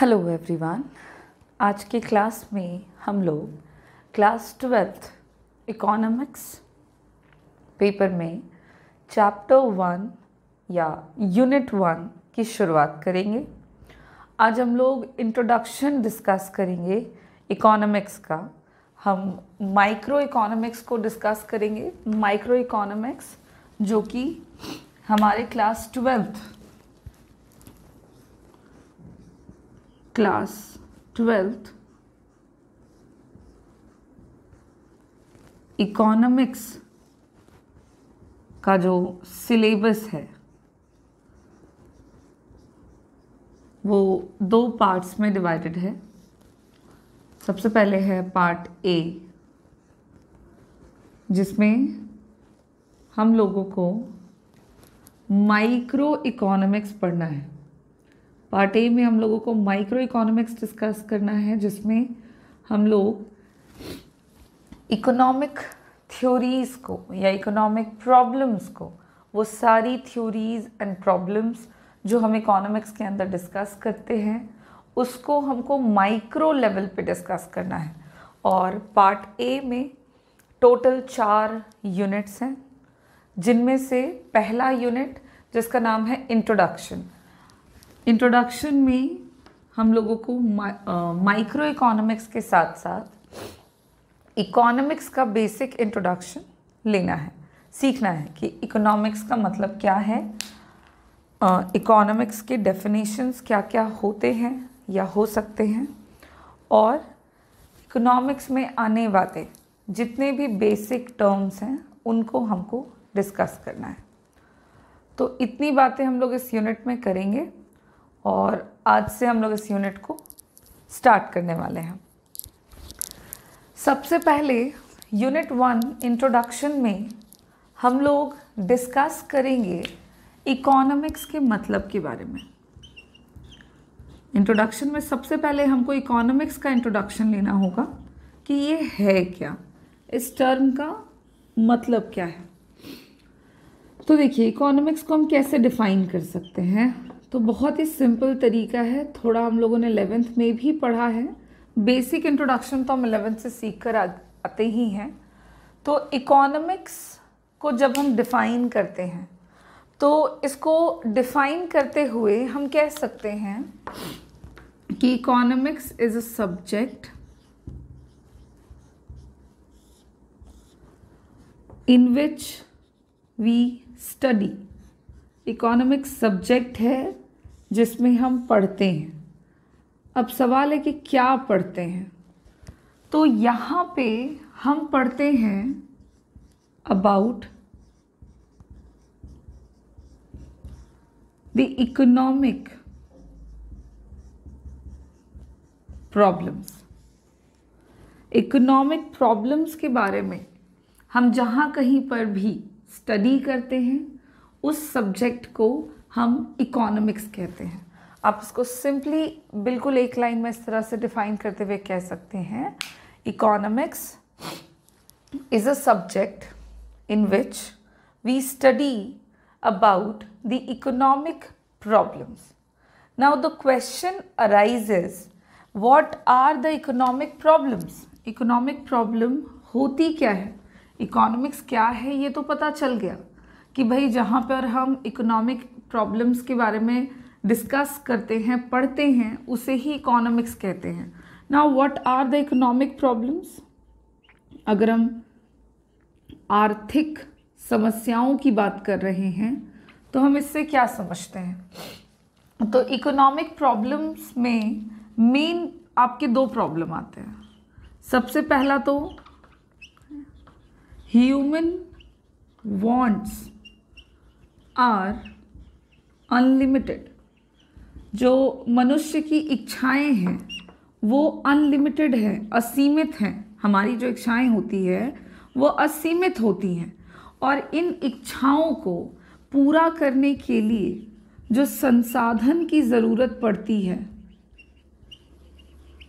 Hello everyone आज की class में हम लोग क्लास ट्वेल्थ इकोनॉमिक्स पेपर में चैप्टर वन या यूनिट वन की शुरुआत करेंगे। आज हम लोग इंट्रोडक्शन डिस्कस करेंगे इकोनॉमिक्स का। हम माइक्रो इकोनॉमिक्स को डिस्कस करेंगे। माइक्रो इकोनॉमिक्स जो कि हमारे class twelfth class twelfth, economics का जो सिलेबस है, वो दो पार्ट्स में डिवाइडेड है। सबसे पहले है पार्ट ए जिसमें हम लोगों को माइक्रो इकोनॉमिक्स पढ़ना है। पार्ट ए में हम लोगों को माइक्रो इकोनॉमिक्स डिस्कस करना है, जिसमें हम लोग इकोनॉमिक थ्योरीज़ को या इकोनॉमिक प्रॉब्लम्स को, वो सारी थ्योरीज़ एंड प्रॉब्लम्स जो हम इकोनॉमिक्स के अंदर डिस्कस करते हैं, उसको हमको माइक्रो लेवल पे डिस्कस करना है। और पार्ट ए में टोटल चार यूनिट्स हैं, जिनमें से पहला यूनिट जिसका नाम है इंट्रोडक्शन इंट्रोडक्शन में हम लोगों को माइक्रो इकोनॉमिक्स के साथ साथ इकोनॉमिक्स का बेसिक इंट्रोडक्शन लेना है। सीखना है कि इकोनॉमिक्स का मतलब क्या है इकोनॉमिक्स uh, के डेफिनेशंस क्या क्या होते हैं या हो सकते हैं और इकोनॉमिक्स में आने वाले जितने भी बेसिक टर्म्स हैं उनको हमको डिस्कस करना है। तो इतनी बातें हम लोग इस यूनिट में करेंगे। और आज से हम लोग इस यूनिट को स्टार्ट करने वाले हैं। सबसे पहले यूनिट वन इंट्रोडक्शन में हम लोग डिस्कस करेंगे इकोनॉमिक्स के मतलब के बारे में। इंट्रोडक्शन में सबसे पहले हमको इकोनॉमिक्स का इंट्रोडक्शन लेना होगा कि ये है क्या। इस टर्म का मतलब क्या है? तो देखिए इकोनॉमिक्स को हम कैसे डिफाइन कर सकते हैं? तो बहुत ही सिंपल तरीका है। थोड़ा हम लोगों ने एलेवेंथ में भी पढ़ा है। बेसिक इंट्रोडक्शन तो हम एलेवेंथ से सीख कर आते ही हैं। तो इकोनॉमिक्स को जब हम डिफ़ाइन करते हैं तो इसको डिफ़ाइन करते हुए हम कह सकते हैं कि economics is a subject in which we study economics subject है जिसमें हम पढ़ते हैं। अब सवाल है कि क्या पढ़ते हैं? तो यहाँ पे हम पढ़ते हैं about the economic problems economic problems के बारे में हम जहाँ कहीं पर भी स्टडी करते हैं उस सब्जेक्ट को हम इकोनॉमिक्स कहते हैं। आप इसको सिंपली बिल्कुल एक लाइन में इस तरह से डिफाइन करते हुए कह सकते हैं। Economics is a subject in which we study about the economic problems now the question arises what are the economic problems economic problem होती क्या है? इकोनॉमिक्स क्या है? ये तो पता चल गया। कि भाई जहाँ पर हम इकोनॉमिक प्रॉब्लम्स के बारे में डिस्कस करते हैं, पढ़ते हैं, उसे ही इकोनॉमिक्स कहते हैं। Now what are the economic problems अगर हम आर्थिक समस्याओं की बात कर रहे हैं तो हम इससे क्या समझते हैं? तो इकोनॉमिक प्रॉब्लम्स में मेन आपके दो प्रॉब्लम आते हैं। सबसे पहला तो ह्यूमन वांट्स आर अनलिमिटेड। जो मनुष्य की इच्छाएँ हैं, वो अनलिमिटेड है, असीमित हैं। हमारी जो इच्छाएँ होती है, वो असीमित होती हैं। और इन इच्छाओं को पूरा करने के लिए जो संसाधन की ज़रूरत पड़ती है,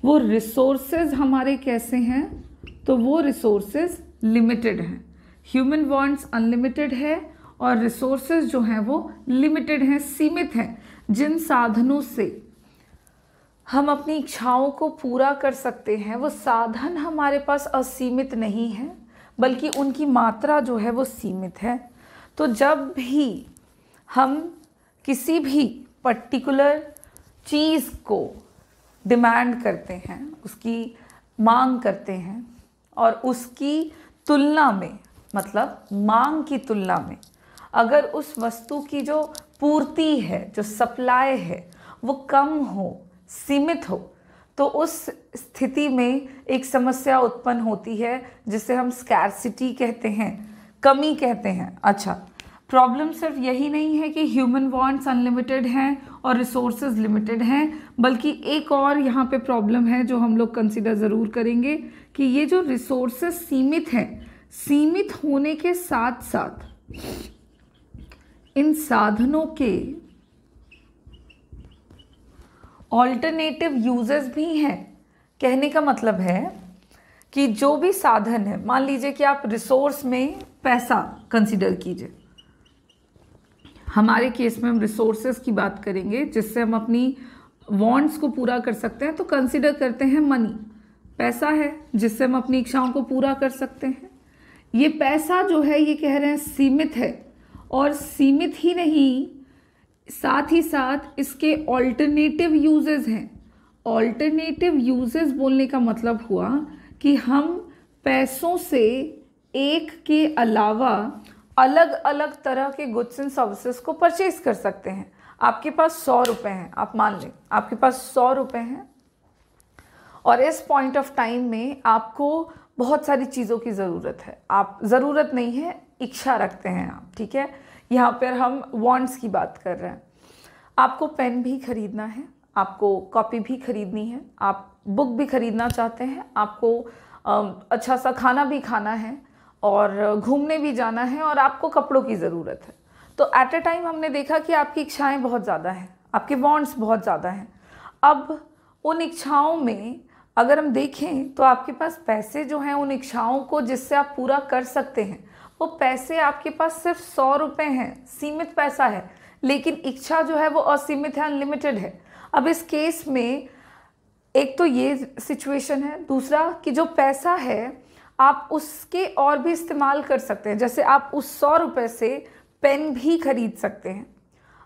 वो रिसोर्सेज हमारे कैसे हैं तो वो रिसोर्सेज लिमिटेड हैं। ह्यूमन वांट्स अनलिमिटेड है और रिसोर्सेज जो हैं वो लिमिटेड हैं, सीमित हैं, जिन साधनों से हम अपनी इच्छाओं को पूरा कर सकते हैं, वो साधन हमारे पास असीमित नहीं है, बल्कि उनकी मात्रा जो है वो सीमित है। तो जब भी हम किसी भी पर्टिकुलर चीज़ को डिमांड करते हैं, उसकी मांग करते हैं, और उसकी तुलना में मतलब मांग की तुलना में अगर उस वस्तु की जो पूर्ति है, जो सप्लाई है, वो कम हो, सीमित हो तो उस स्थिति में एक समस्या उत्पन्न होती है, जिसे हम स्कैरसिटी कहते हैं, कमी कहते हैं। अच्छा प्रॉब्लम सिर्फ़ यही नहीं है कि ह्यूमन वांट्स अनलिमिटेड हैं और रिसोर्सेज लिमिटेड हैं, बल्कि एक और यहाँ पे प्रॉब्लम है जो हम लोग कंसिडर ज़रूर करेंगे कि ये जो रिसोर्सेज सीमित हैं, सीमित होने के साथ साथ इन साधनों के ऑल्टरनेटिव यूजेस भी हैं। कहने का मतलब है कि जो भी साधन है, मान लीजिए कि आप रिसोर्स में पैसा कंसिडर कीजिए। हमारे केस में हम रिसोर्सेज की बात करेंगे, जिससे हम अपनी वॉन्ट्स को पूरा कर सकते हैं तो कंसिडर करते हैं मनी पैसा है, जिससे हम अपनी इच्छाओं को पूरा कर सकते हैं। ये पैसा जो है, ये कह रहे हैं, सीमित है। और सीमित ही नहीं, साथ ही साथ इसके ऑल्टरनेटिव यूजेस हैं। ऑल्टरनेटिव यूजेस बोलने का मतलब हुआ कि हम पैसों से एक के अलावा अलग अलग तरह के गुड्स एंड सर्विसेज़ को परचेज कर सकते हैं। आपके पास सौ रुपये हैं, आप मान लें, आपके पास सौ रुपये हैं। और इस पॉइंट ऑफ़ टाइम में आपको बहुत सारी चीज़ों की ज़रूरत है। आप, ज़रूरत नहीं है इच्छा रखते हैं आप, ठीक है? यहाँ पर हम वॉन्ट्स की बात कर रहे हैं। आपको पेन भी खरीदना है, आपको कॉपी भी खरीदनी है, आप बुक भी खरीदना चाहते हैं, आपको अच्छा सा खाना भी खाना है और घूमने भी जाना है और आपको कपड़ों की ज़रूरत है। तो एट अ टाइम हमने देखा कि आपकी इच्छाएँ बहुत ज़्यादा हैं, आपके वॉन्ट्स बहुत ज़्यादा हैं। अब उन इच्छाओं में अगर हम देखें तो आपके पास पैसे जो हैं उन इच्छाओं को जिससे आप पूरा कर सकते हैं। वो पैसे आपके पास सिर्फ़ सौ रुपये हैं, सीमित पैसा है, लेकिन इच्छा जो है वो असीमित है अनलिमिटेड है। अब इस केस में एक तो ये सिचुएशन है, दूसरा कि जो पैसा है, आप उसके और भी इस्तेमाल कर सकते हैं। जैसे आप उस सौ रुपये से पेन भी खरीद सकते हैं।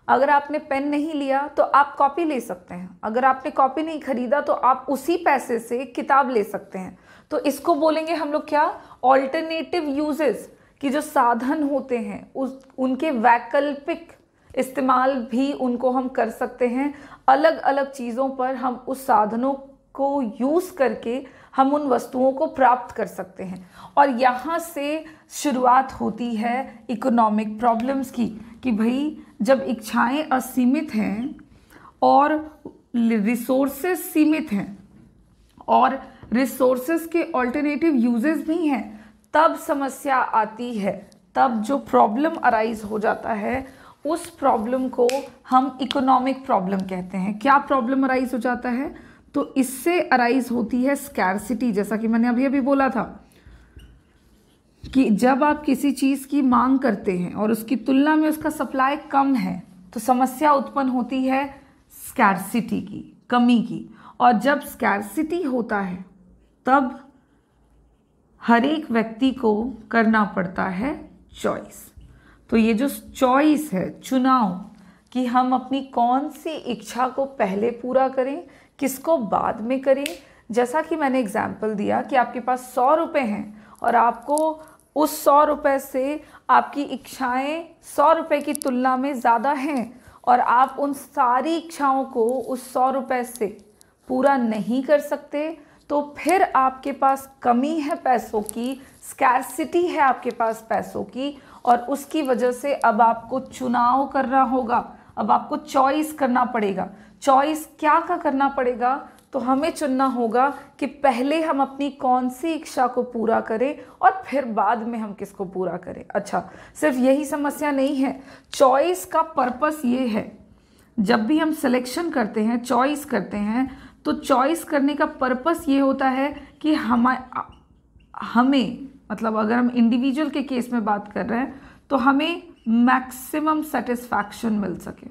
अगर आपने पेन नहीं लिया तो आप कॉपी ले सकते हैं। अगर आपने कॉपी नहीं खरीदा तो आप उसी पैसे से किताब ले सकते हैं। तो इसको बोलेंगे हम लोग क्या? ऑल्टरनेटिव यूजेस कि जो साधन होते हैं, उस, उनके वैकल्पिक इस्तेमाल भी उनको हम कर सकते हैं। अलग अलग चीज़ों पर हम उस साधनों को यूज़ करके हम उन वस्तुओं को प्राप्त कर सकते हैं। और यहाँ से शुरुआत होती है इकोनॉमिक प्रॉब्लम्स की, कि भाई, जब इच्छाएँ असीमित हैं और रिसोर्सेज सीमित हैं और रिसोर्सेज के ऑल्टरनेटिव यूजेस भी हैं तब समस्या आती है, तब जो प्रॉब्लम अराइज हो जाता है, उस प्रॉब्लम को हम इकोनॉमिक प्रॉब्लम कहते हैं। क्या प्रॉब्लम अराइज हो जाता है? तो इससे अराइज होती है स्कैरसिटी जैसा कि मैंने अभी अभी बोला था कि जब आप किसी चीज़ की मांग करते हैं और उसकी तुलना में उसका सप्लाई कम है तो समस्या उत्पन्न होती है स्कैरसिटी की, कमी की। और जब स्कैरसिटी होता है, तब हर एक व्यक्ति को करना पड़ता है चॉइस तो ये जो चॉइस है, चुनाव, कि हम अपनी कौन सी इच्छा को पहले पूरा करें, किसको बाद में करें, जैसा कि मैंने एग्ज़ाम्पल दिया कि आपके पास सौ रुपये हैं और आपको उस सौ रुपये से आपकी इच्छाएँ सौ रुपये की तुलना में ज़्यादा हैं और आप उन सारी इच्छाओं को उस सौ रुपये से पूरा नहीं कर सकते तो फिर आपके पास कमी है पैसों की स्कैरसिटी है आपके पास पैसों की और उसकी वजह से अब आपको चुनाव करना होगा, अब आपको चॉइस करना पड़ेगा। चॉइस क्या का करना पड़ेगा? तो हमें चुनना होगा कि पहले हम अपनी कौन सी इच्छा को पूरा करें और फिर बाद में हम किसको पूरा करें। अच्छा सिर्फ़ यही समस्या नहीं है। चॉइस का पर्पस ये है। जब भी हम सिलेक्शन करते हैं चॉइस करते हैं तो चॉइस करने का पर्पस ये होता है कि हम, हमें मतलब अगर हम इंडिविजुअल के केस में बात कर रहे हैं तो हमें मैक्सिमम सेटिस्फैक्शन मिल सके।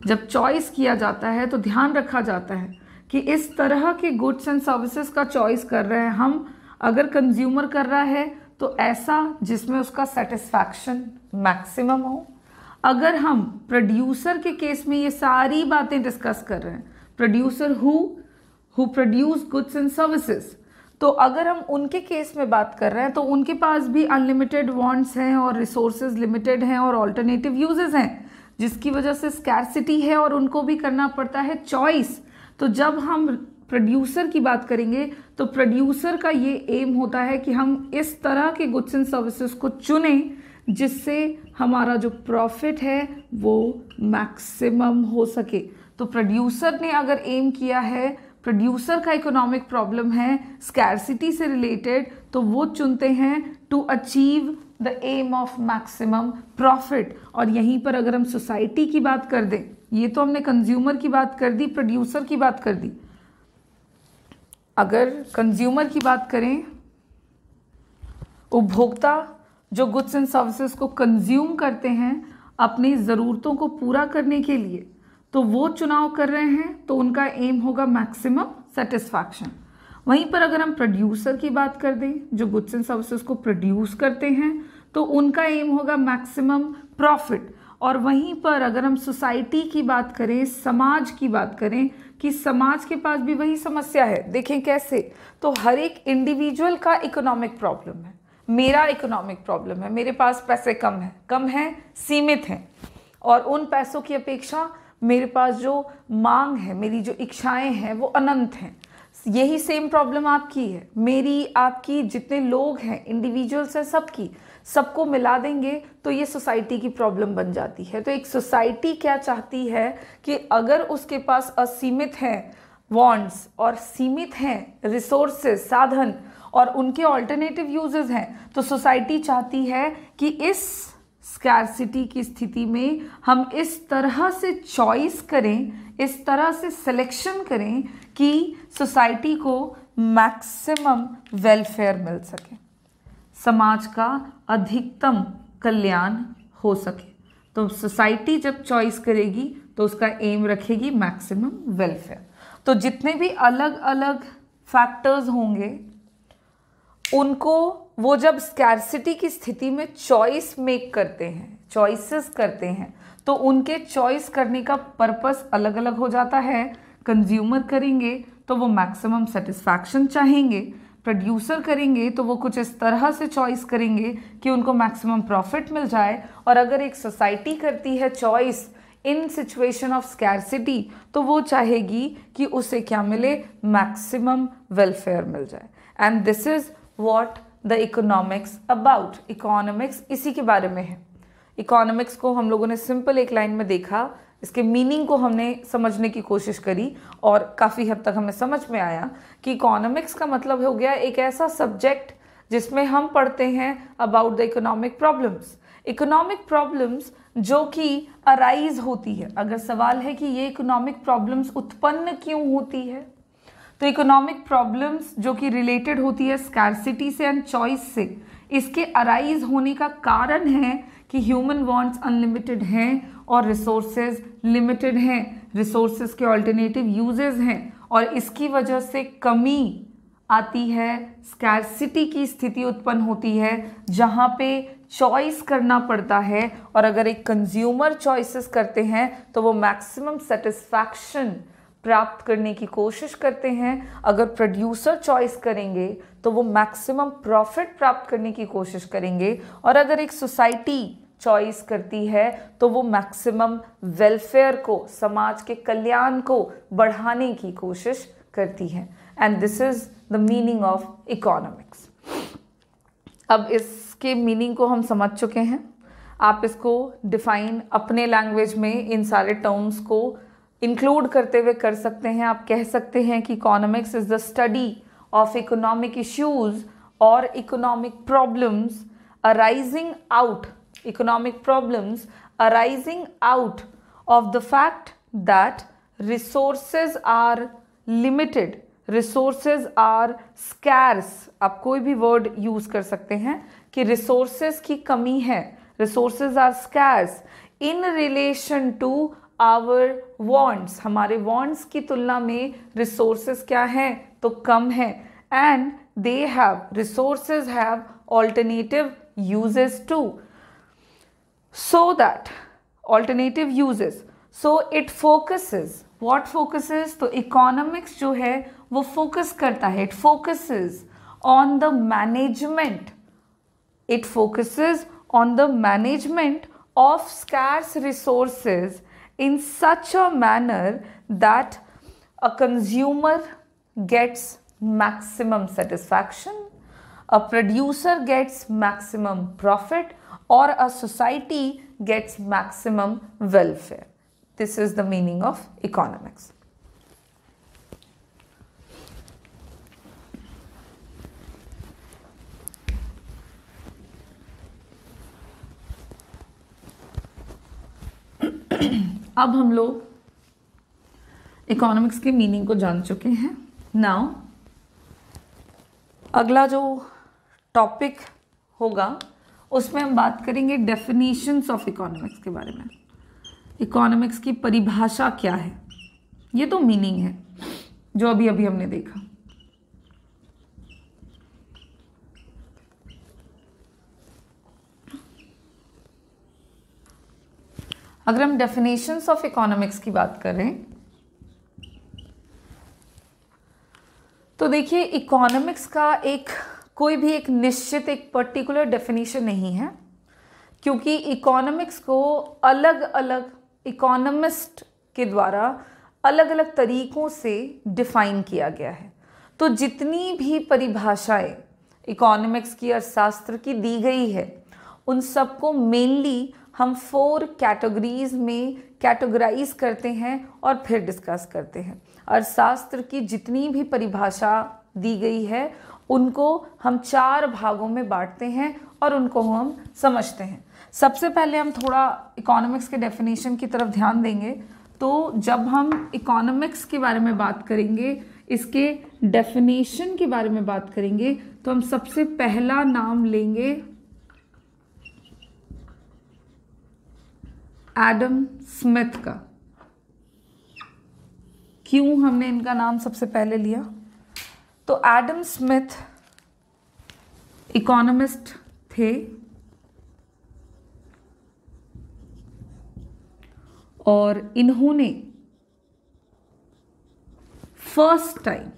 जब चॉइस किया जाता है तो ध्यान रखा जाता है कि इस तरह के गुड्स एंड सर्विसेज़ का चॉइस कर रहे हैं हम। अगर कंज्यूमर कर रहा है तो ऐसा जिसमें उसका सेटिस्फैक्शन मैक्सिमम हो। अगर हम प्रोड्यूसर के केस में ये सारी बातें डिस्कस कर रहे हैं producer who who produce goods and services तो अगर हम उनके केस में बात कर रहे हैं तो उनके पास भी अनलिमिटेड वांट्स हैं और रिसोर्सेज लिमिटेड हैं और ऑल्टरनेटिव यूजेस हैं, जिसकी वजह से स्कैरसिटी है और उनको भी करना पड़ता है चॉइस तो जब हम प्रोड्यूसर की बात करेंगे तो प्रोड्यूसर का ये एम होता है कि हम इस तरह के गुड्स एंड सर्विसेज़ को चुनें, जिससे हमारा जो प्रॉफिट है, वो मैक्सिमम हो सके। तो प्रोड्यूसर ने अगर एम किया है प्रोड्यूसर का इकोनॉमिक प्रॉब्लम है स्कैरसिटी से रिलेटेड तो वो चुनते हैं to achieve the aim of maximum profit और यहीं पर अगर हम सोसाइटी की बात कर दें, ये तो हमने कंज्यूमर की बात कर दी प्रोड्यूसर की बात कर दी। अगर कंज्यूमर की बात करें, उपभोक्ता जो गुड्स एंड सर्विसेज़ को कंज्यूम करते हैं, अपनी ज़रूरतों को पूरा करने के लिए तो वो चुनाव कर रहे हैं तो उनका एम होगा मैक्सिमम सेटिस्फैक्शन वहीं पर अगर हम प्रोड्यूसर की बात कर दें, जो गुड्स एंड सर्विसेज़ को प्रोड्यूस करते हैं तो उनका एम होगा मैक्सिमम प्रॉफिट और वहीं पर अगर हम सोसाइटी की बात करें, समाज की बात करें, कि समाज के पास भी वही समस्या है, देखें कैसे? तो हर एक इंडिविजुअल का इकोनॉमिक प्रॉब्लम है, मेरा इकोनॉमिक प्रॉब्लम है, मेरे पास पैसे कम है कम है, सीमित हैं। और उन पैसों की अपेक्षा मेरे पास जो मांग है, मेरी जो इच्छाएँ हैं, वो अनंत हैं। यही सेम प्रॉब्लम आपकी है। मेरी, आपकी जितने लोग हैं इंडिविजुअल्स हैं, सबकी, सबको मिला देंगे तो ये सोसाइटी की प्रॉब्लम बन जाती है। तो एक सोसाइटी क्या चाहती है कि अगर उसके पास असीमित हैं वॉन्ट्स और सीमित हैं रिसोर्सेज साधन और उनके ऑल्टरनेटिव यूजेस हैं तो सोसाइटी चाहती है कि इस स्कैरसिटी की स्थिति में हम इस तरह से चॉइस करें, इस तरह से सिलेक्शन करें कि सोसाइटी को मैक्सिमम वेलफेयर मिल सके। समाज का अधिकतम कल्याण हो सके। तो सोसाइटी जब चॉइस करेगी तो उसका एम रखेगी मैक्सिमम वेलफेयर तो जितने भी अलग अलग फैक्टर्स होंगे, उनको वो जब स्कैरसिटी की स्थिति में चॉइस मेक करते हैं चॉइसेस करते हैं तो उनके चॉइस करने का पर्पस अलग अलग हो जाता है। कंज्यूमर करेंगे तो वो मैक्सिमम सेटिस्फैक्शन चाहेंगे प्रोड्यूसर करेंगे तो वो कुछ इस तरह से चॉइस करेंगे कि उनको मैक्सिमम प्रॉफिट मिल जाए। और अगर एक सोसाइटी करती है choice in situation of scarcity तो वो चाहेगी कि उसे क्या मिले? मैक्सिमम वेलफेयर मिल जाए। And this is what the economics about economics इसी के बारे में है। इकोनॉमिक्स को हम लोगों ने सिंपल एक लाइन में देखा, इसके मीनिंग को हमने समझने की कोशिश करी और काफ़ी हद तक हमें समझ में आया कि इकोनॉमिक्स का मतलब हो गया एक ऐसा सब्जेक्ट जिसमें हम पढ़ते हैं about the economic problems economic problems जो कि अराइज होती है। अगर सवाल है कि ये इकोनॉमिक प्रॉब्लम्स उत्पन्न क्यों होती है तो इकोनॉमिक प्रॉब्लम्स जो कि रिलेटेड होती है स्कैरसिटी से एंड चॉइस से, इसके अराइज होने का कारण है कि ह्यूमन वांट्स अनलिमिटेड हैं और रिसोर्सेज लिमिटेड हैं। रिसोर्सेज के ऑल्टरनेटिव यूजेस हैं और इसकी वजह से कमी आती है स्कैरसिटी की स्थिति उत्पन्न होती है, जहाँ पे चॉइस करना पड़ता है और अगर एक कंज्यूमर चॉइसेस करते हैं तो वो मैक्सिमम सेटिस्फैक्शन प्राप्त करने की कोशिश करते हैं, अगर प्रोड्यूसर चॉइस करेंगे तो वो मैक्सिमम प्रॉफिट प्राप्त करने की कोशिश करेंगे, और अगर एक सोसाइटी चॉइस करती है तो वो मैक्सिमम वेलफेयर को, समाज के कल्याण को बढ़ाने की कोशिश करती है। And this is the meaning of economics अब इसके मीनिंग को हम समझ चुके हैं। आप इसको डिफाइन अपने लैंग्वेज में इन सारे टर्म्स को इंक्लूड करते हुए कर सकते हैं। आप कह सकते हैं कि economics is the study of economic issues और economic problems arising out economic problems arising out of the fact that resources are limited resources are scarce आप कोई भी वर्ड यूज़ कर सकते हैं कि रिसोर्सेज की कमी है resources are scarce in relation to our wants हमारे वॉन्ट्स की तुलना में रिसोर्सेज क्या है? तो कम है. And they have resources have alternative uses too so that alternative uses so it focuses what focuses तो इकोनॉमिक्स जो है, वो फोकस करता है. It focuses on the management it focuses on the management of scarce resources in such a manner that a consumer gets maximum satisfaction, a producer gets maximum profit, or a society gets maximum welfare. This is the meaning of economics. अब हम लोग economics के meaning को जान चुके हैं. Now अगला जो टॉपिक होगा, उसमें हम बात करेंगे डेफिनेशंस ऑफ़ इकोनॉमिक्स के बारे में. इकोनॉमिक्स की परिभाषा क्या है? ये तो मीनिंग है, जो अभी अभी हमने देखा. अगर हम डेफिनेशंस ऑफ़ इकोनॉमिक्स की बात करें तो देखिए इकोनॉमिक्स का एक, कोई भी एक निश्चित, एक पर्टिकुलर डेफिनेशन नहीं है, क्योंकि इकोनॉमिक्स को अलग अलग इकोनॉमिस्ट के द्वारा अलग अलग तरीकों से डिफाइन किया गया है। तो जितनी भी परिभाषाएँ इकोनॉमिक्स की अर्थशास्त्र की दी गई है, उन सबको मेनली हम फोर कैटेगरीज में कैटेगराइज करते हैं और फिर डिस्कस करते हैं। अर्थशास्त्र की जितनी भी परिभाषा दी गई है, उनको हम चार भागों में बांटते हैं और उनको हम समझते हैं। सबसे पहले हम थोड़ा इकोनॉमिक्स के डेफिनेशन की तरफ़ ध्यान देंगे। तो जब हम इकोनॉमिक्स के बारे में बात करेंगे, इसके डेफिनेशन के बारे में बात करेंगे तो हम सबसे पहला नाम लेंगे एडम स्मिथ का। क्यों हमने इनका नाम सबसे पहले लिया? तो एडम स्मिथ इकोनॉमिस्ट थे और इन्होंने फ़र्स्ट टाइम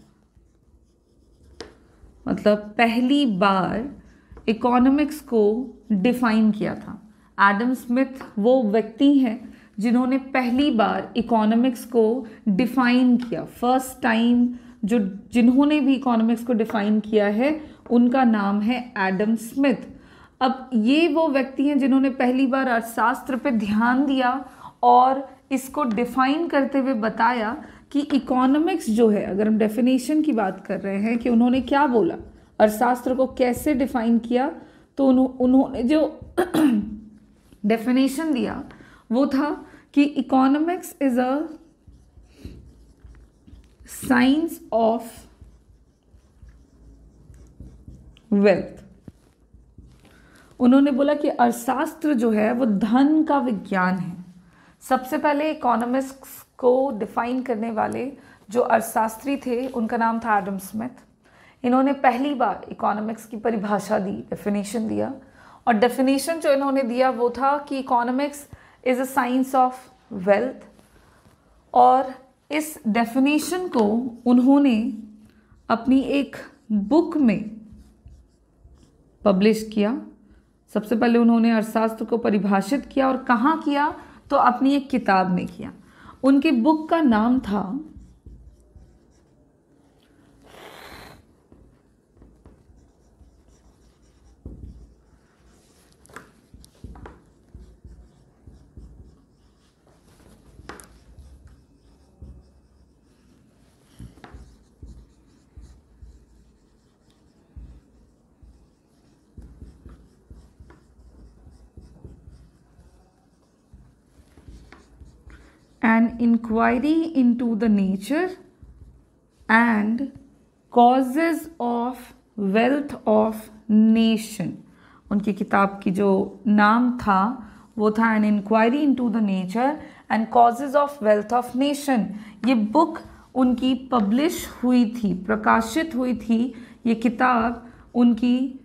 मतलब पहली बार इकोनॉमिक्स को डिफाइन किया था। एडम स्मिथ वो व्यक्ति हैं जिन्होंने पहली बार इकोनॉमिक्स को डिफाइन किया। फ़र्स्ट टाइम जो जिन्होंने भी इकोनॉमिक्स को डिफाइन किया है, उनका नाम है एडम स्मिथ अब ये वो व्यक्ति हैं जिन्होंने पहली बार अर्थशास्त्र पे ध्यान दिया और इसको डिफाइन करते हुए बताया कि इकोनॉमिक्स जो है, अगर हम डेफिनेशन की बात कर रहे हैं कि उन्होंने क्या बोला, अर्थशास्त्र को कैसे डिफाइन किया तो उन्होंने जो डेफिनेशन दिया, वो था कि economics is a science of wealth उन्होंने बोला कि अर्थशास्त्र जो है, वो धन का विज्ञान है। सबसे पहले इकोनॉमिक्स को डिफाइन करने वाले जो अर्थशास्त्री थे, उनका नाम था एडम स्मिथ इन्होंने पहली बार इकोनॉमिक्स की परिभाषा दी डेफिनेशन दिया। और डेफिनेशन जो इन्होंने दिया वो था कि economics is a science of wealth और इस डेफिनेशन को उन्होंने अपनी एक बुक में पब्लिश किया। सबसे पहले उन्होंने अर्थशास्त्र को परिभाषित किया और कहाँ किया? तो अपनी एक किताब में किया। उनकी बुक का नाम था an inquiry into the nature and causes of wealth of nation. उनकी किताब की जो नाम था, वो था an inquiry into the nature and causes of wealth of nation ये बुक उनकी पब्लिश हुई थी, प्रकाशित हुई थी। ये किताब उनकी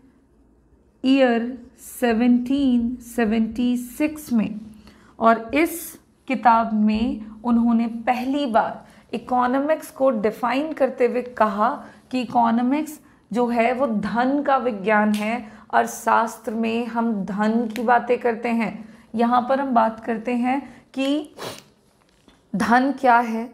ईयर 1776 में। और इस किताब में उन्होंने पहली बार इकोनॉमिक्स को डिफाइन करते हुए कहा कि इकोनॉमिक्स जो है वो धन का विज्ञान है और शास्त्र में हम धन की बातें करते हैं। यहाँ पर हम बात करते हैं कि धन क्या है?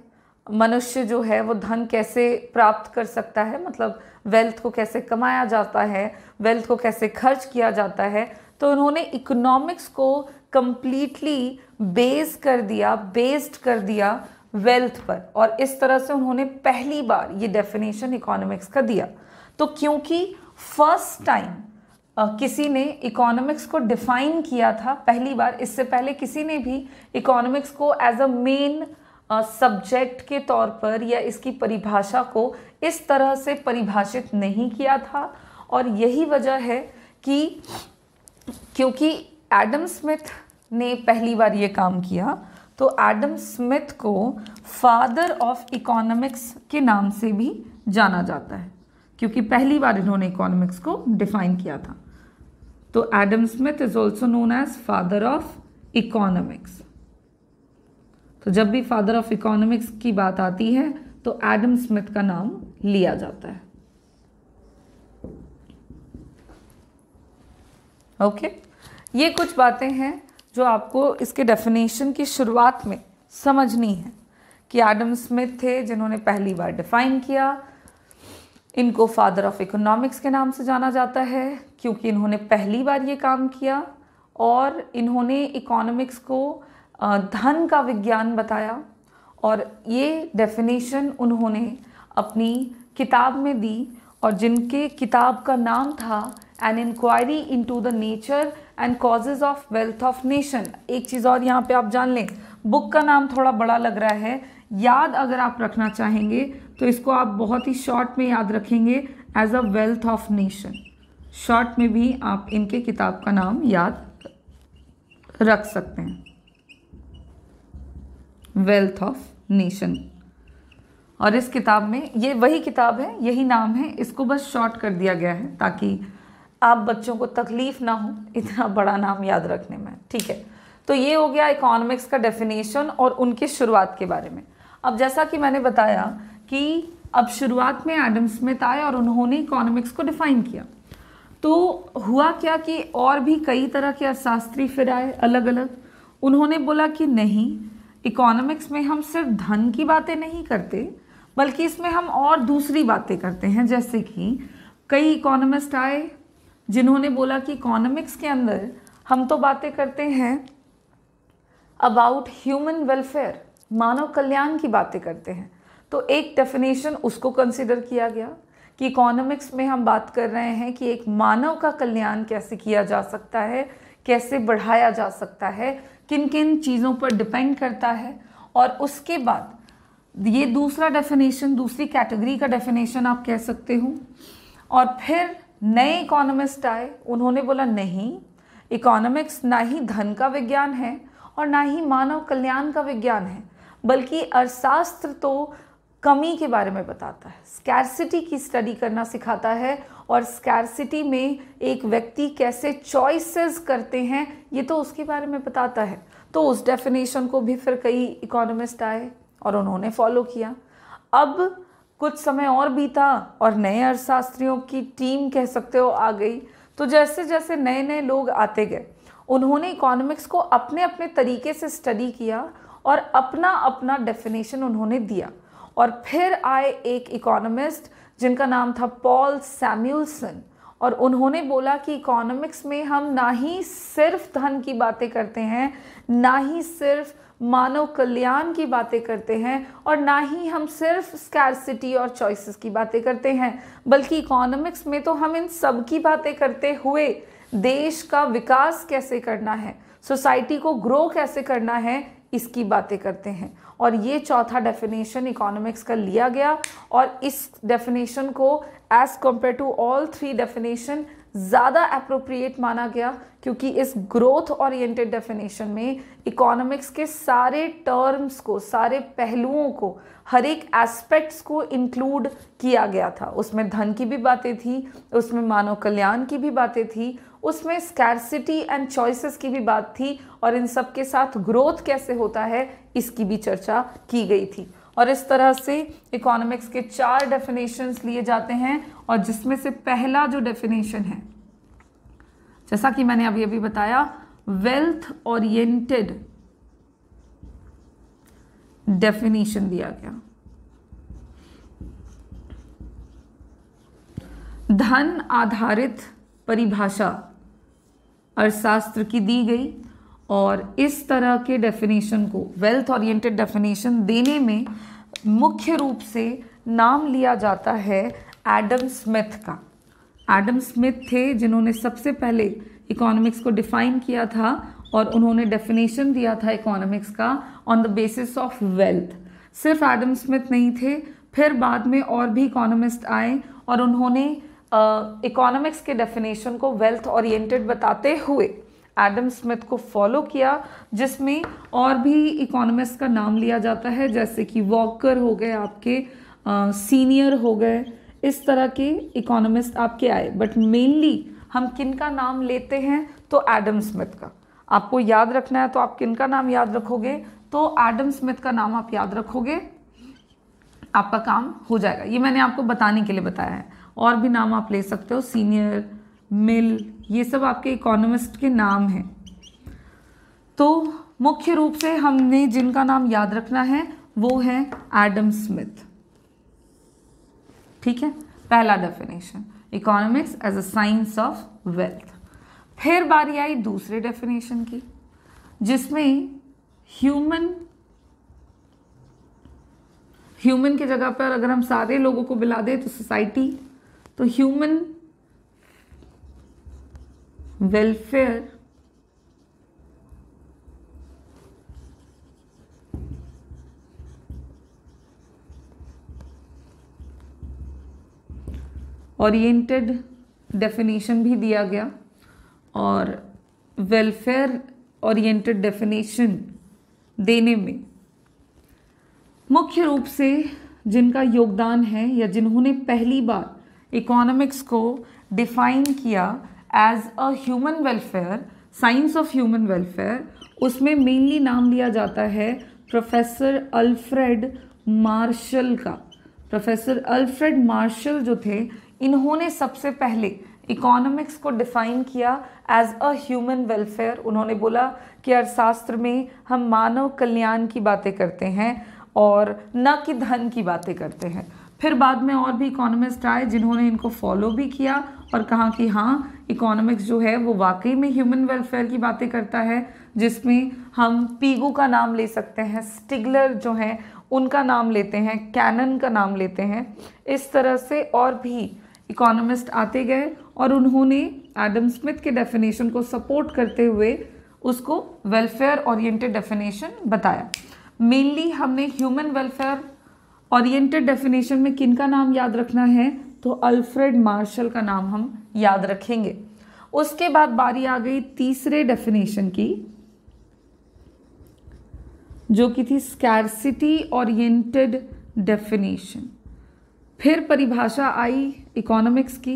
मनुष्य जो है वो धन कैसे प्राप्त कर सकता है? मतलब वेल्थ को कैसे कमाया जाता है? वेल्थ को कैसे खर्च किया जाता है? तो उन्होंने इकोनॉमिक्स को कम्प्लीटली बेस कर दिया बेस्ड कर दिया वेल्थ पर। और इस तरह से उन्होंने पहली बार ये डेफिनेशन इकोनॉमिक्स का दिया। तो क्योंकि फ़र्स्ट टाइम किसी ने इकोनॉमिक्स को डिफाइन किया था, पहली बार, इससे पहले किसी ने भी इकोनॉमिक्स को एज अ मेन सब्जेक्ट के तौर पर या इसकी परिभाषा को इस तरह से परिभाषित नहीं किया था। और यही वजह है कि, क्योंकि एडम स्मिथ ने पहली बार ये काम किया तो एडम स्मिथ को फादर ऑफ़ इकोनॉमिक्स के नाम से भी जाना जाता है, क्योंकि पहली बार इन्होंने इकोनॉमिक्स को डिफाइन किया था। तो Adam Smith is also known as father of economics तो जब भी फादर ऑफ़ इकोनॉमिक्स की बात आती है तो एडम स्मिथ का नाम लिया जाता है। Okay okay? ये कुछ बातें हैं जो आपको इसके डेफिनेशन की शुरुआत में समझनी है कि एडम स्मिथ थे, जिन्होंने पहली बार डिफाइन किया। इनको फादर ऑफ़ इकोनॉमिक्स के नाम से जाना जाता है, क्योंकि इन्होंने पहली बार ये काम किया और इन्होंने इकोनॉमिक्स को धन का विज्ञान बताया और ये डेफिनेशन उन्होंने अपनी किताब में दी और जिनके किताब का नाम था an inquiry into the nature and causes of wealth of nation एक चीज़ और यहाँ पे आप जान लें बुक का नाम थोड़ा बड़ा लग रहा है। याद अगर आप रखना चाहेंगे तो इसको आप बहुत ही शॉर्ट में याद रखेंगे as a wealth of nation short में भी आप इनके किताब का नाम याद रख सकते हैं। वेल्थ ऑफ़ नेशन और इस किताब में, ये वही किताब है, यही नाम है, इसको बस शॉर्ट कर दिया गया है, ताकि आप बच्चों को तकलीफ़ ना हो, इतना बड़ा नाम याद रखने में, ठीक है? तो ये हो गया इकोनॉमिक्स का डेफिनेशन और उनके शुरुआत के बारे में। अब जैसा कि मैंने बताया कि अब शुरुआत में एडम स्मिथ आए और उन्होंने इकोनॉमिक्स को डिफाइन किया। तो हुआ क्या कि और भी कई तरह के अर्थशास्त्री फिर आए अलग अलग उन्होंने बोला कि नहीं इकोनॉमिक्स में हम सिर्फ़ धन की बातें नहीं करते, बल्कि इसमें हम और दूसरी बातें करते हैं, जैसे कि कई इकोनॉमिस्ट आए जिन्होंने बोला कि इकोनॉमिक्स के अंदर हम तो बातें करते हैं अबाउट ह्यूमन वेलफेयर मानव कल्याण की बातें करते हैं। तो एक डेफिनेशन उसको कंसिडर किया गया कि इकोनॉमिक्स में हम बात कर रहे हैं कि एक मानव का कल्याण कैसे किया जा सकता है, कैसे बढ़ाया जा सकता है किन किन चीज़ों पर डिपेंड करता है, और उसके बाद ये दूसरा डेफिनेशन दूसरी कैटेगरी का डेफिनेशन आप कह सकते हो। और फिर नए इकोनॉमिस्ट आए, उन्होंने बोला, नहीं इकोनॉमिक्स ना ही धन का विज्ञान है और ना ही मानव कल्याण का विज्ञान है, बल्कि अर्थशास्त्र तो कमी के बारे में बताता है। स्कैरसिटी की स्टडी करना सिखाता है और स्कैरसिटी में एक व्यक्ति कैसे चॉइसेस करते हैं, ये तो उसके बारे में बताता है। तो उस डेफिनेशन को भी फिर कई इकोनॉमिस्ट आए और उन्होंने फॉलो किया। अब कुछ समय और बीता और नए अर्थशास्त्रियों की टीम कह सकते हो आ गई। तो जैसे जैसे नए नए लोग आते गए, उन्होंने इकोनॉमिक्स को अपने अपने तरीके से स्टडी किया और अपना अपना डेफिनेशन उन्होंने दिया। और फिर आए एक इकोनॉमिस्ट जिनका नाम था पॉल सैम्यूलसन और उन्होंने बोला कि इकोनॉमिक्स में हम ना ही सिर्फ़ धन की बातें करते हैं, ना ही सिर्फ़ मानव कल्याण की बातें करते हैं और ना ही हम सिर्फ़ स्कैरसिटी और चॉइसेस की बातें करते हैं, बल्कि इकोनॉमिक्स में तो हम इन सब की बातें करते हुए देश का विकास कैसे करना है सोसाइटी को ग्रो कैसे करना है, इसकी बातें करते हैं। और ये चौथा डेफिनेशन इकोनॉमिक्स का लिया गया और इस डेफिनेशन को as compare to all three definition ज़्यादा अप्रोप्रिएट माना गया, क्योंकि इस ग्रोथ ओरिएंटेड डेफिनेशन में इकोनॉमिक्स के सारे टर्म्स को, सारे पहलुओं को, हर एक एस्पेक्ट्स को इंक्लूड किया गया था। उसमें धन की भी बातें थी, उसमें मानव कल्याण की भी बातें थी, उसमें स्कैरसिटी एंड चॉइसेस की भी बात थी, और इन सब के साथ ग्रोथ कैसे होता है, इसकी भी चर्चा की गई थी। और इस तरह से इकोनॉमिक्स के चार डेफिनेशंस लिए जाते हैं और जिसमें से पहला जो डेफिनेशन है, जैसा कि मैंने अभी अभी बताया वेल्थ ओरिएंटेड डेफिनेशन दिया गया। धन आधारित परिभाषा अर्थशास्त्र की दी गई। और इस तरह के डेफिनेशन को वेल्थ ओरिएंटेड डेफिनेशन देने में मुख्य रूप से नाम लिया जाता है एडम स्मिथ का। एडम स्मिथ थे जिन्होंने सबसे पहले इकोनॉमिक्स को डिफाइन किया था और उन्होंने डेफिनेशन दिया था इकोनॉमिक्स का on the basis of wealth सिर्फ़ एडम स्मिथ नहीं थे फिर बाद में और भी इकोनॉमिस्ट आए और उन्होंने इकोनॉमिक्स uh, के डेफिनेशन को वेल्थ ओरिएंटेड बताते हुए एडम स्मिथ को फॉलो किया, जिसमें और भी इकोनॉमिस्ट का नाम लिया जाता है, जैसे कि वॉकर हो गए आपके सीनियर हो गए, इस तरह के इकोनॉमिस्ट आपके आए। बट मेनली हम किन का नाम लेते हैं? तो एडम स्मिथ का। आपको याद रखना है तो आप किन का नाम याद रखोगे? तो एडम स्मिथ का नाम आप याद रखोगे, आपका काम हो जाएगा। ये मैंने आपको बताने के लिए बताया है। और भी नाम आप ले सकते हो सीनियर मिल, ये सब आपके इकोनॉमिस्ट के नाम हैं। तो मुख्य रूप से हमने जिनका नाम याद रखना है, वो है एडम स्मिथ ठीक है? पहला definition economics as a science of wealth फिर बारी आई दूसरे डेफिनेशन की, जिसमें ह्यूमन ह्यूमन की जगह पर अगर हम सारे लोगों को बुला दें तो सोसाइटी तो ह्यूमन वेलफेयर ओरिएंटेड डेफिनेशन भी दिया गया और वेलफेयर ओरिएंटेड डेफिनेशन देने में मुख्य रूप से जिनका योगदान है या जिन्होंने पहली बार इकोनॉमिक्स को डिफाइन किया as a human welfare science of human welfare उसमें मेनली नाम लिया जाता है प्रोफेसर अल्फ्रेड मार्शल का। प्रोफेसर अल्फ्रेड मार्शल जो थे, इन्होंने सबसे पहले इकोनॉमिक्स को डिफाइन किया एज अ ह्यूमन वेलफेयर उन्होंने बोला कि अर्थशास्त्र में हम मानव कल्याण की बातें करते हैं और न कि धन की बातें करते हैं। फिर बाद में और भी इकोनॉमिस्ट आए जिन्होंने इनको फॉलो भी किया और कहा कि हाँ इकोनॉमिक्स जो है वो वाकई में ह्यूमन वेलफेयर की बातें करता है, जिसमें हम पीगो का नाम ले सकते हैं स्टिगलर जो हैं, उनका नाम लेते हैं कैनन का नाम लेते हैं। इस तरह से और भी इकोनॉमिस्ट आते गए और उन्होंने एडम स्मिथ के डेफिनेशन को सपोर्ट करते हुए उसको वेलफेयर ओरिएंटेड डेफिनेशन बताया। मेनली हमने ह्यूमन वेलफेयर ओरिएंटेड डेफिनेशन में किन का नाम याद रखना है? तो अल्फ्रेड मार्शल का नाम हम याद रखेंगे। उसके बाद बारी आ गई तीसरे डेफिनेशन की, जो कि थी स्कैरसिटी ओरिएंटेड डेफिनेशन फिर परिभाषा आई इकोनॉमिक्स की,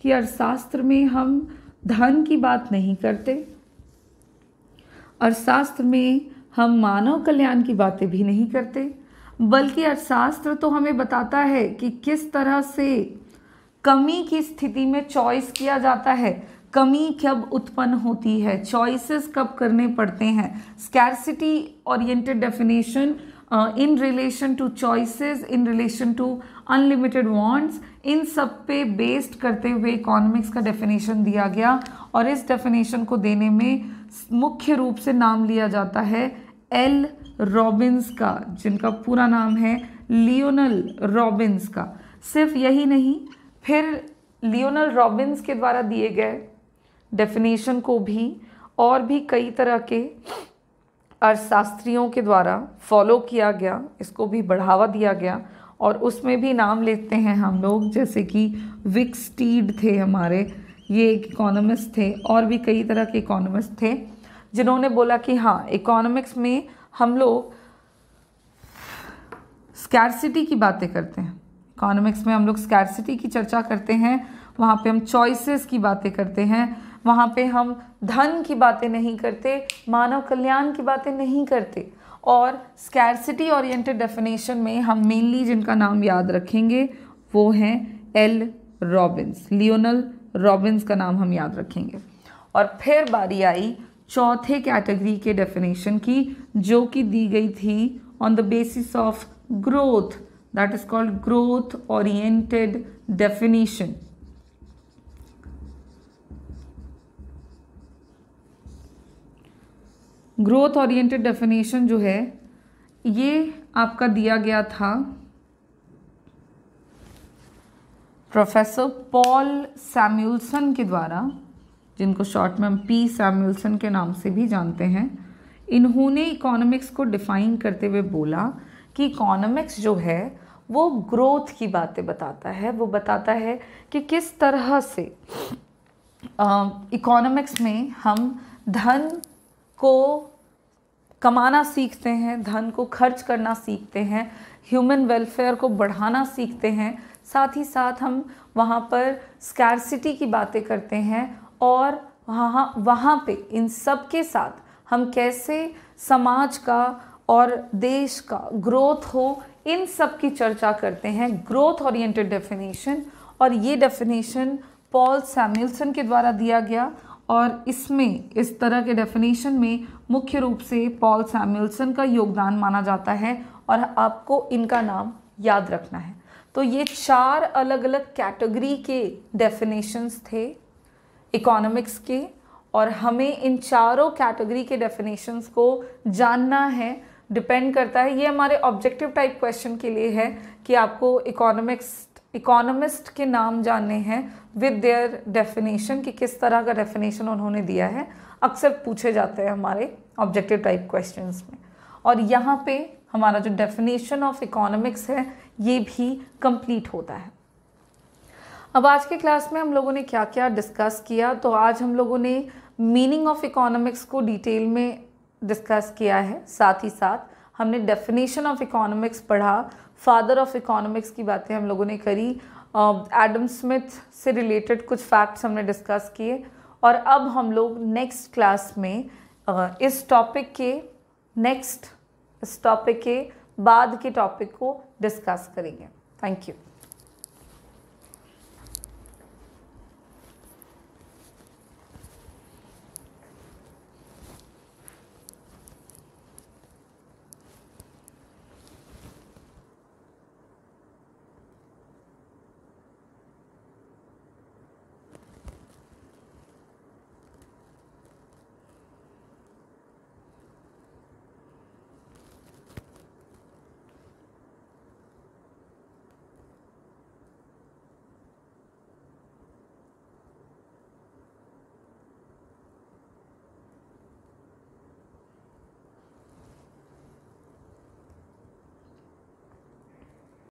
कि अर्थशास्त्र में हम धन की बात नहीं करते। अर्थशास्त्र में हम मानव कल्याण की बातें भी नहीं करते। बल्कि अर्थशास्त्र तो हमें बताता है कि किस तरह से कमी की स्थिति में चॉइस किया जाता है। कमी कब उत्पन्न होती है? चॉइसेस कब करने पड़ते हैं? Scarcity oriented definition in relation to choices in relation to unlimited wants इन सब पे बेस्ड करते हुए इकोनॉमिक्स का डेफिनेशन दिया गया और इस डेफिनेशन को देने में मुख्य रूप से नाम लिया जाता है एल रॉबिन्स का, जिनका पूरा नाम है लियोनल रॉबिन्स का। सिर्फ़ यही नहीं, फिर लियोनल रॉबिन्स के द्वारा दिए गए डेफिनेशन को भी और भी कई तरह के अर्थशास्त्रियों के द्वारा फॉलो किया गया, इसको भी बढ़ावा दिया गया और उसमें भी नाम लेते हैं हम लोग, जैसे कि विक स्टीड थे हमारे, ये एक इकोनॉमिस्ट थे और भी कई तरह के इकोनॉमिस्ट थे, जिन्होंने बोला कि हाँ इकोनॉमिक्स में हम लोग स्कैरसिटी की बातें करते हैं। इकोनॉमिक्स में हम लोग स्कैरसिटी की चर्चा करते हैं। वहाँ पे हम चॉइसेस की बातें करते हैं। वहाँ पे हम धन की बातें नहीं करते, मानव कल्याण की बातें नहीं करते। और स्कैरसिटी ओरिएंटेड डेफिनेशन में हम मेनली जिनका नाम याद रखेंगे, वो हैं एल रॉबिन्स लियोनल रॉबिन्स का नाम हम याद रखेंगे। और फिर बारी आई चौथे कैटेगरी के डेफिनेशन की, जो कि दी गई थी on the basis of growth that is called growth oriented definition growth oriented definition जो है, ये आपका दिया गया था प्रोफेसर पॉल सैम्यूलसन के द्वारा। जिनको शॉर्ट में हम पी सैम्यूलसन के नाम से भी जानते हैं, इन्होंने इकोनॉमिक्स को डिफाइन करते हुए बोला कि इकोनॉमिक्स जो है, वो ग्रोथ की बातें बताता है। वो बताता है कि किस तरह से इकोनॉमिक्स में हम धन को कमाना सीखते हैं, धन को खर्च करना सीखते हैं ह्यूमन वेलफेयर को बढ़ाना सीखते हैं, साथ ही साथ हम वहाँ पर स्कैरसिटी की बातें करते हैं और वहाँ वहाँ पे, इन सब के साथ हम कैसे समाज का और देश का ग्रोथ हो, इन सब की चर्चा करते हैं। ग्रोथ ओरिएंटेड डेफिनेशन और ये डेफिनेशन पॉल सैम्यूलसन के द्वारा दिया गया और इसमें, इस तरह के डेफिनेशन में मुख्य रूप से पॉल सैम्यूलसन का योगदान माना जाता है और आपको इनका नाम याद रखना है। तो ये चार अलग अलग कैटेगरी के डेफिनेशंस थे। इकोनॉमिक्स के और हमें इन चारों कैटेगरी के डेफिनेशंस को जानना है डिपेंड करता है। ये हमारे ऑब्जेक्टिव टाइप क्वेश्चन के लिए है कि आपको इकोनॉमिक्स इकोनॉमिस्ट के नाम जानने हैं विद देयर डेफिनेशन कि किस तरह का डेफिनेशन उन्होंने दिया है। अक्सर पूछे जाते हैं हमारे ऑब्जेक्टिव टाइप क्वेश्चंस में। और यहाँ पे हमारा जो डेफिनेशन ऑफ़ इकोनॉमिक्स है, ये भी कंप्लीट होता है। अब आज के क्लास में हम लोगों ने क्या क्या डिस्कस किया? तो आज हम लोगों ने मीनिंग ऑफ़ इकोनॉमिक्स को डिटेल में डिस्कस किया है, साथ ही साथ हमने डेफिनेशन ऑफ़ इकोनॉमिक्स पढ़ा फादर ऑफ़ इकोनॉमिक्स की बातें हम लोगों ने करी एडम स्मिथ से रिलेटेड कुछ फैक्ट्स हमने डिस्कस किए और अब हम लोग नेक्स्ट क्लास में इस टॉपिक के नेक्स्ट इस टॉपिक के बाद के टॉपिक को डिस्कस करेंगे। Thank you